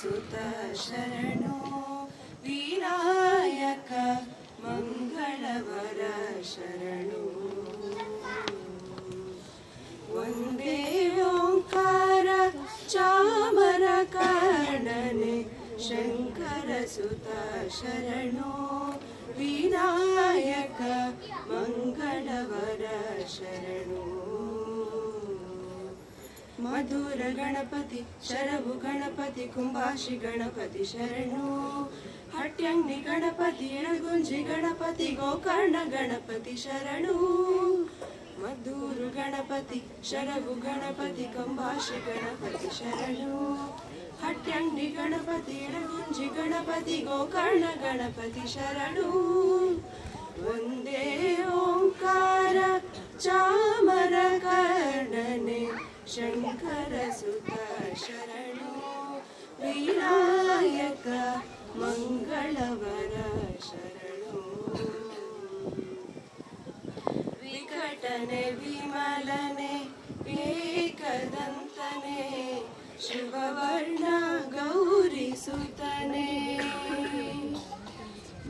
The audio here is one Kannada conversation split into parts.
सुतशरणो विनायक मङ्गलवर शरणो। वन्दे ओङ्कार ओङ्कारामरकर्णने शङ्करसुतशरणो विनायक मङ्गलवर शरणो। ಮಧುರ ಗಣಪತಿ, ಶರಭು ಗಣಪತಿ, ಕುಂಭಾಶಿ ಗಣಪತಿ ಶರಣು. ಹಟ್ಯಂಗಿ ಗಣಪತಿ ಎಳಗುಂಜಿ ಗಣಪತಿ, ಗೋಕರ್ಣ ಗಣಪತಿ ಶರಣು. ಮದ್ದೂರು ಗಣಪತಿ, ಶರಭು ಗಣಪತಿ ಕಂಬಾಶಿ ಗಣಪತಿ ಶರಣು. ಹಟ್ಯಂಗಿ ಗಣಪತಿ ಎಳಗುಂಜಿ ಗಣಪತಿ, ಗೋಕರ್ಣ ಗಣಪತಿ ಶರಣು. ಒಂದೇ ಶಂಕರ ಸುತ ಶರಣು ವಿನಾಯಕ ಮಂಗಳವರ ಶರಣು ವಿಕಟನೆ ವಿಮಲನೆ ಏಕದಂತನೆ ಶುಭವರ್ಣ ಗೌರಿ ಸುತನೆ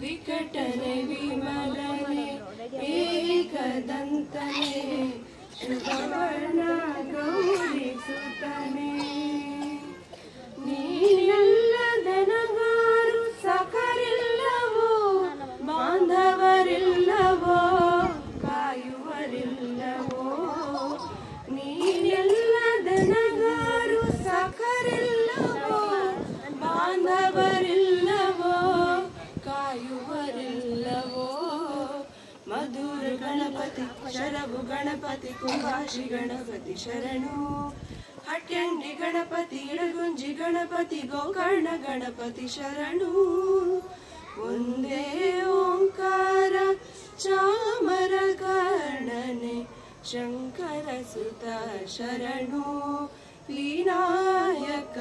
ವಿಕಟನೆ ವಿಮಲನೆ ಏಕದಂತನೆ ಮಧುರ ಗಣಪತಿ, ಶರಭು ಗಣಪತಿ ಕುಂಭಾಶಿ ಗಣಪತಿ ಶರಣು. ಹಟ್ಯಂಡಿ ಗಣಪತಿ, ಇಡಗುಂಜಿ ಗಣಪತಿ, ಗೋಕರ್ಣ ಗಣಪತಿ ಶರಣು. ಒಂದೇ ಓಂಕಾರ, ಚಾಮರ ಕರ್ಣನೆ, ಶಂಕರ ಸುತ ಶರಣು. ವಿನಾಯಕ